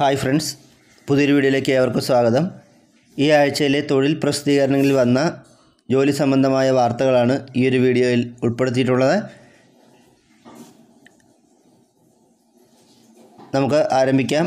Hi friends പുതിയൊരു വീഡിയോയിലേക്ക് ഏവർക്കും സ്വാഗതം. ഈ ആഴ്ചയിലെ തൊഴിൽ പ്രസിദ്ധീകരണങ്ങളിൽ വന്ന ജോലി സംബന്ധമായ വാർത്തകളാണ് ഈ ഒരു വീഡിയോയിൽ ഉൾപ്പെടുത്തിയിട്ടുള്ളത്. നമുക്ക് ആരംഭിക്കാം.